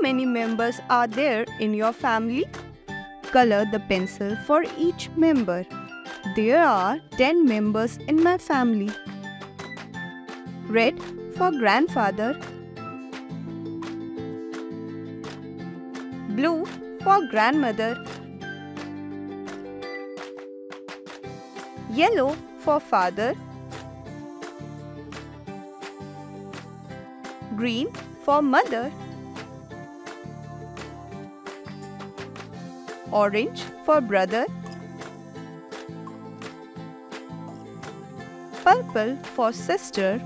many members are there in your family? Color the pencil for each member. There are 10 members in my family. Red for grandfather. Blue for grandmother. Yellow for father. Green for mother. Orange for brother. Purple for sister.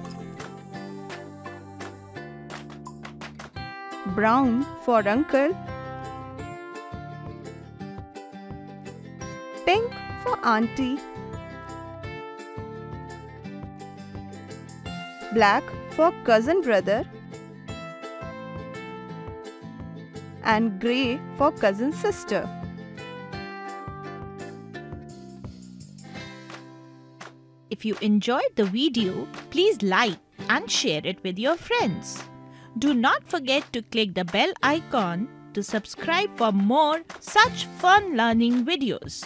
Brown for uncle. Pink for auntie. Black for cousin brother. And grey for cousin sister. If you enjoyed the video, please like and share it with your friends. Do not forget to click the bell icon to subscribe for more such fun learning videos.